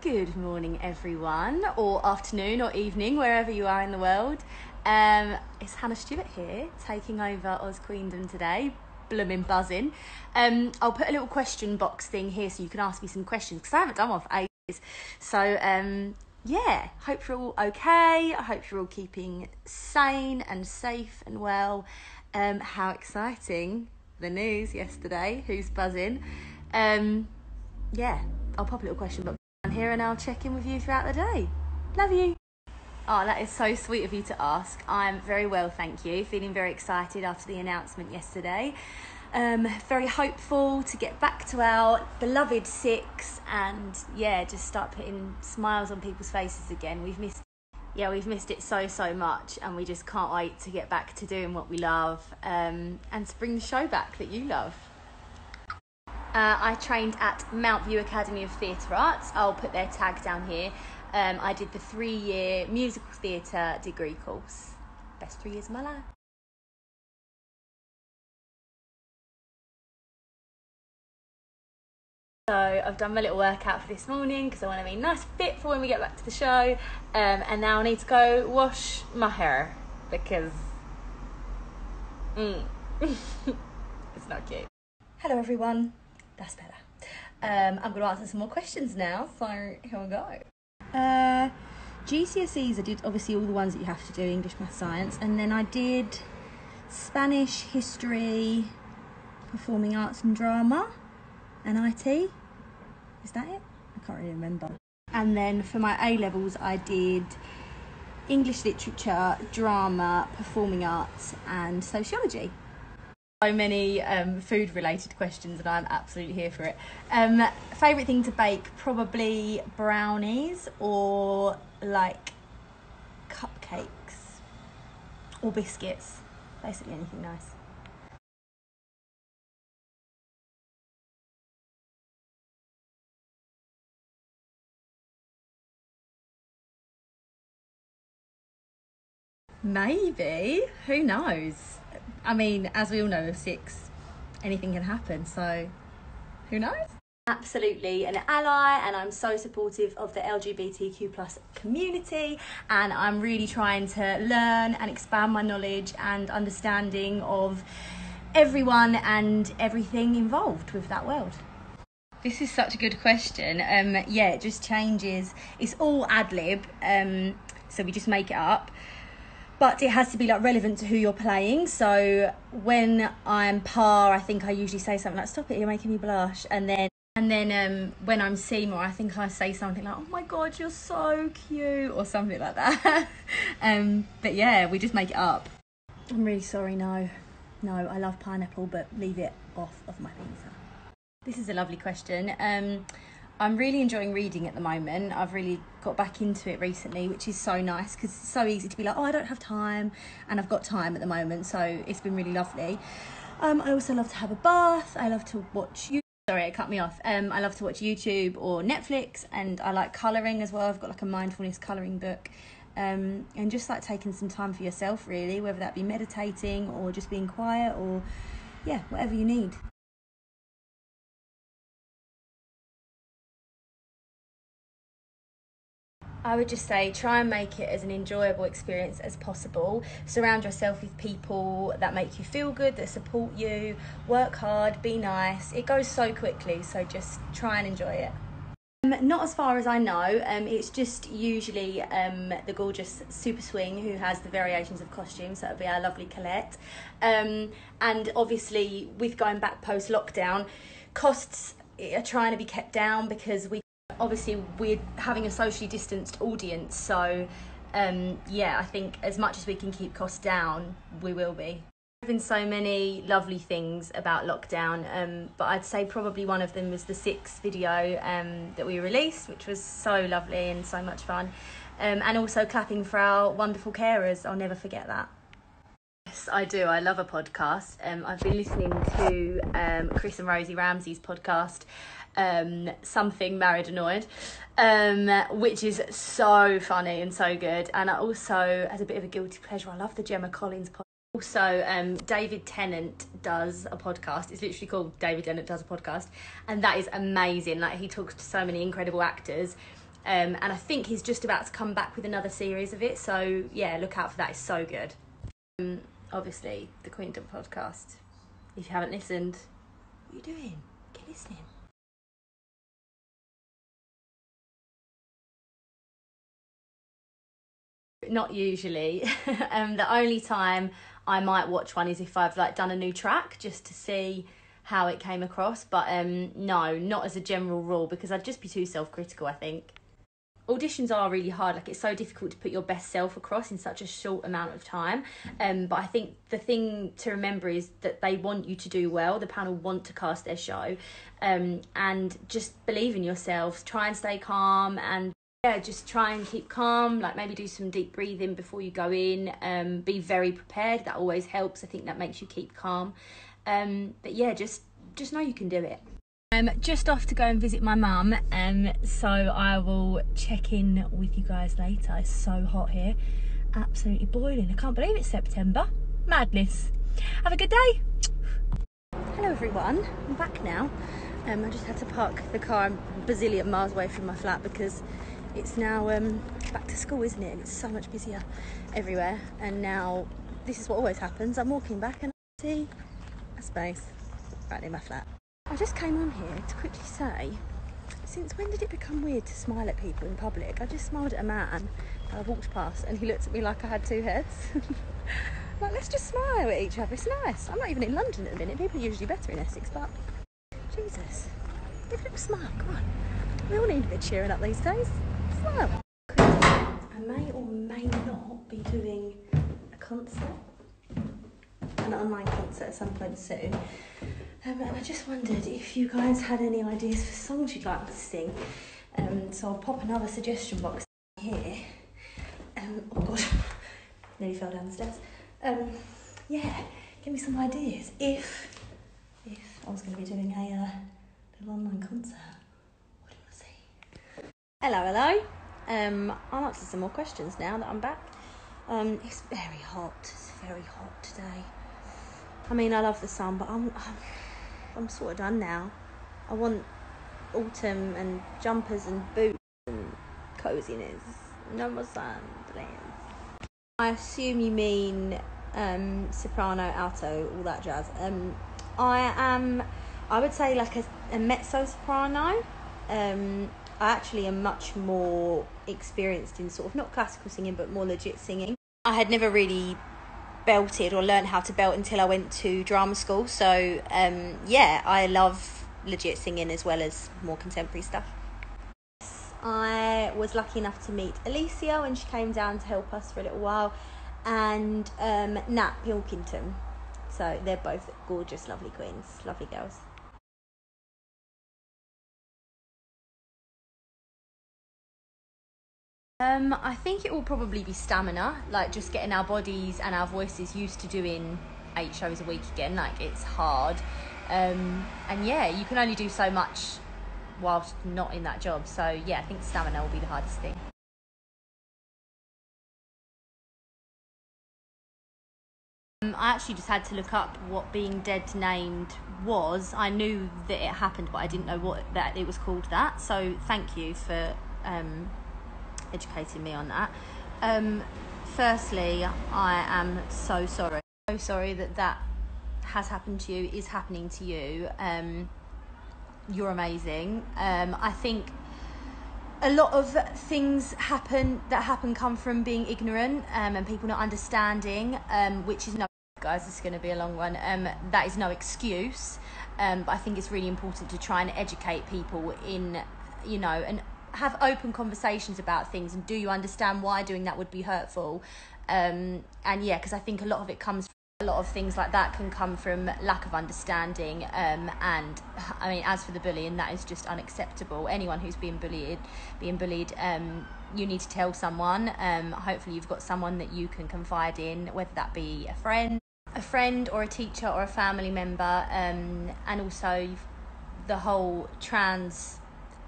Good morning, everyone, or afternoon or evening, wherever you are in the world. Um, it's Hana Stewart here, taking over Ausqueendom today. Blooming buzzing. Um, I'll put a little question box thing here so you can ask me some questions because I haven't done one for ages. So, um, yeah, hope you're all okay. I hope you're all keeping sane and safe and well. Um, how exciting the news yesterday. Who's buzzing? Um, yeah, I'll pop a little question box down here and I'll check in with you throughout the day. Love you. Oh, that is so sweet of you to ask. I'm very well, thank you. Feeling very excited after the announcement yesterday. Um, very hopeful to get back to our beloved six and yeah, just start putting smiles on people's faces again. We've missed yeah, we've missed it so so much, and we just can't wait to get back to doing what we love um, and to bring the show back that you love. Uh, I trained at Mountview Academy of Theatre Arts. I'll put their tag down here. Um, I did the three year musical theatre degree course. Best three years of my life. So I've done my little workout for this morning because I want to be nice fit for when we get back to the show. Um, and now I need to go wash my hair because mm, it's not cute. Hello everyone, that's better. Um, I'm going to answer some more questions now, so here we go. Uh, GCSEs, I did obviously all the ones that you have to do English, Math, Science, and then I did Spanish, History, Performing Arts and Drama, and IT. Is that it? I can't really remember. And then for my A levels, I did English Literature, Drama, Performing Arts, and Sociology so many um, food related questions and I'm absolutely here for it. Um, favourite thing to bake? Probably brownies or like cupcakes or biscuits. Basically anything nice. Maybe. Who knows? I mean, as we all know, six, anything can happen. So, who knows? Absolutely an ally, and I'm so supportive of the LGBTQ plus community. And I'm really trying to learn and expand my knowledge and understanding of everyone and everything involved with that world. This is such a good question. Um, yeah, it just changes. It's all ad lib, um, so we just make it up but it has to be like relevant to who you're playing. So when I'm Parr, I think I usually say something like "Stop it, you're making me blush," and then and then um, when I'm Seymour, I think I say something like "Oh my god, you're so cute" or something like that. um, but yeah, we just make it up. I'm really sorry. No, no, I love pineapple, but leave it off of my pizza. This is a lovely question. Um, I'm really enjoying reading at the moment. I've really got back into it recently, which is so nice because it's so easy to be like, oh, I don't have time, and I've got time at the moment, so it's been really lovely. Um, I also love to have a bath. I love to watch you. Sorry, it cut me off. Um, I love to watch YouTube or Netflix, and I like colouring as well. I've got like a mindfulness colouring book, um, and just like taking some time for yourself, really, whether that be meditating or just being quiet or yeah, whatever you need. I would just say try and make it as an enjoyable experience as possible. Surround yourself with people that make you feel good, that support you. Work hard, be nice. It goes so quickly, so just try and enjoy it. Um, not as far as I know. Um, it's just usually um, the gorgeous Super Swing who has the variations of costumes. That would be our lovely Colette. Um, and obviously, with going back post lockdown, costs are trying to be kept down because we obviously we're having a socially distanced audience, so um, yeah, I think as much as we can keep costs down, we will be. There have been so many lovely things about lockdown, um, but I'd say probably one of them was the six video um, that we released, which was so lovely and so much fun. Um, and also clapping for our wonderful carers, I'll never forget that. Yes, I do. I love a podcast. Um, I've been listening to um, Chris and Rosie Ramsey's podcast, um, Something Married Annoyed, um, which is so funny and so good. And I also, as a bit of a guilty pleasure, I love the Gemma Collins podcast. Also, um, David Tennant does a podcast. It's literally called David Tennant Does a Podcast. And that is amazing. Like, he talks to so many incredible actors. Um, and I think he's just about to come back with another series of it. So yeah, look out for that. It's so good. Um, obviously, the Queendom podcast. If you haven't listened, what are you doing? Get listening. Not usually. um, the only time I might watch one is if I've like done a new track just to see how it came across. But um, no, not as a general rule because I'd just be too self critical. I think auditions are really hard. Like it's so difficult to put your best self across in such a short amount of time. Um, but i think the thing to remember is that they want you to do well. The panel want to cast their show. Um, and just believe in yourself. Try and stay calm and yeah just try and keep calm. Like maybe do some deep breathing before you go in. Um, be very prepared. That always helps. I think that makes you keep calm. Um, but yeah just just know you can do it I'm just off to go and visit my mum, um, so I will check in with you guys later. It's so hot here, absolutely boiling. I can't believe it's September. Madness. Have a good day. Hello everyone, I'm back now. Um, I just had to park the car a bazillion miles away from my flat because it's now um, back to school, isn't it? And it's so much busier everywhere. And now this is what always happens. I'm walking back and I see a space right near my flat. I just came on here to quickly say, since when did it become weird to smile at people in public? I just smiled at a man I walked past and he looked at me like I had two heads. like, let's just smile at each other. It's nice. I'm not even in London at the minute. People are usually better in Essex, but Jesus, give a little smile. Come on. We all need a bit cheering up these days. Smile. I may or may not be doing a concert, an online concert at some point soon. Um, and I just wondered if you guys had any ideas for songs you'd like me to sing. Um, so I'll pop another suggestion box here. Um, oh god, nearly fell down the stairs. Um, yeah, give me some ideas. If if I was going to be doing a uh, little online concert, what do you want to? Hello, hello. Um, I'll answer some more questions now that I'm back. Um, it's very hot. It's very hot today. I mean, I love the sun, but I'm, I'm I'm sort of done now. I want autumn and jumpers and boots and coziness. No more sun, please. I assume you mean um, soprano, alto, all that jazz. Um, I am, I would say, like a, a mezzo soprano. Um, I actually am much more experienced in sort of not classical singing, but more legit singing. I had never really belted or learned how to belt until I went to drama school. So um, yeah, I love legit singing as well as more contemporary stuff. I was lucky enough to meet Alicia when she came down to help us for a little while, and um, Nat Pilkington. So they're both gorgeous, lovely queens, lovely girls. Um, I think it will probably be stamina, like just getting our bodies and our voices used to doing eight shows a week again. Like it's hard, um, and yeah, you can only do so much whilst not in that job. So yeah, I think stamina will be the hardest thing. Um, I actually just had to look up what being dead named was. I knew that it happened, but I didn't know what that it was called that. So thank you for um, educating me on that. Um, firstly, I am so sorry. So sorry that that has happened to you, is happening to you. Um, you're amazing. Um, I think a lot of things happen that happen come from being ignorant um, and people not understanding, um, which is no guys. This is going to be a long one. Um, that is no excuse, um, but I think it's really important to try and educate people in, you know, and have open conversations about things and do you understand why doing that would be hurtful? Um, and yeah because i think a lot of it comes from, a lot of things like that can come from lack of understanding um, and i mean as for the bullying that is just unacceptable. Anyone who's being bullied being bullied um, you need to tell someone. Um, hopefully you've got someone that you can confide in whether that be a friend a friend or a teacher or a family member um, and also the whole trans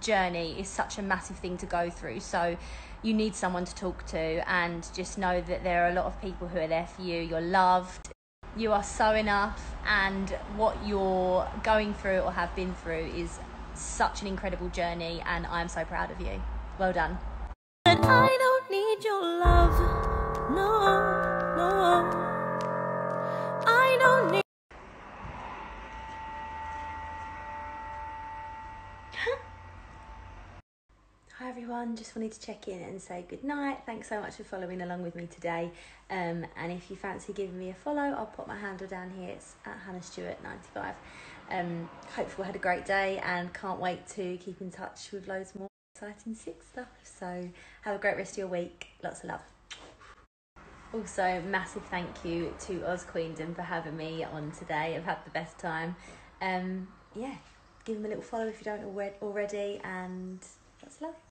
journey is such a massive thing to go through. So you need someone to talk to and just know that there are a lot of people who are there for you. You're loved. You are so enough and what you're going through or have been through is such an incredible journey and I'm so proud of you. Well done. But I don't need your love. No, everyone, just wanted to check in and say good night. Thanks so much for following along with me today. Um, and if you fancy giving me a follow, I'll put my handle down here. It's at Hana Stewart 95. Um, hopefully, had a great day and can't wait to keep in touch with loads more exciting Six stuff. So, have a great rest of your week. Lots of love. Also, massive thank you to Ausqueendom for having me on today. I've had the best time. Um, yeah, give them a little follow if you don't already, and of love.